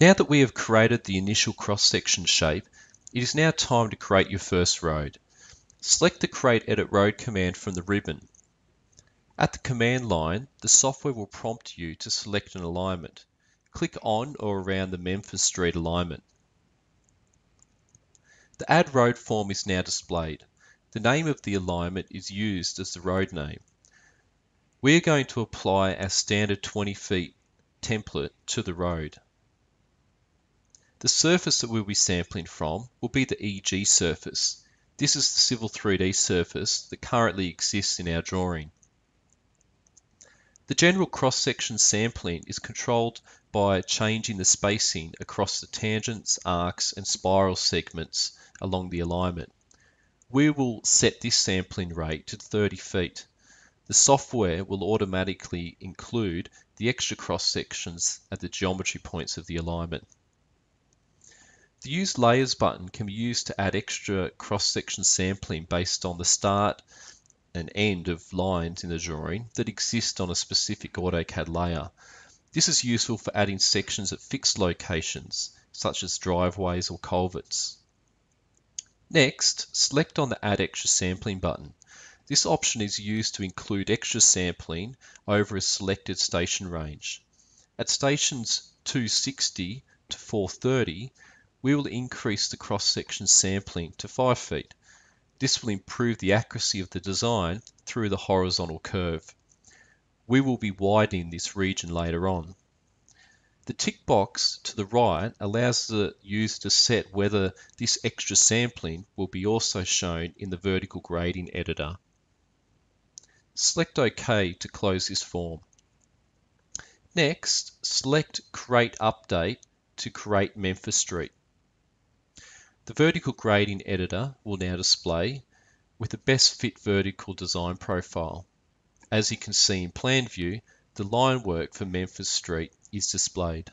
Now that we have created the initial cross-section shape, it is now time to create your first road. Select the Create Edit Road command from the ribbon. At the command line, the software will prompt you to select an alignment. Click on or around the Memphis Street alignment. The Add Road form is now displayed. The name of the alignment is used as the road name. We are going to apply our standard 20 feet template to the road. The surface that we'll be sampling from will be the EG surface. This is the Civil 3D surface that currently exists in our drawing. The general cross-section sampling is controlled by changing the spacing across the tangents, arcs and spiral segments along the alignment. We will set this sampling rate to 30 feet. The software will automatically include the extra cross sections at the geometry points of the alignment. The Use Layers button can be used to add extra cross-section sampling based on the start and end of lines in the drawing that exist on a specific AutoCAD layer. This is useful for adding sections at fixed locations, such as driveways or culverts. Next, select on the Add Extra Sampling button. This option is used to include extra sampling over a selected station range. At stations 260 to 430, we will increase the cross-section sampling to 5 feet. This will improve the accuracy of the design through the horizontal curve. We will be widening this region later on. The tick box to the right allows the user to set whether this extra sampling will be also shown in the vertical grading editor. Select OK to close this form. Next, select Create Update to create Memphis Street. The vertical grading editor will now display with the best fit vertical design profile. As you can see in plan view, the line work for Memphis Street is displayed.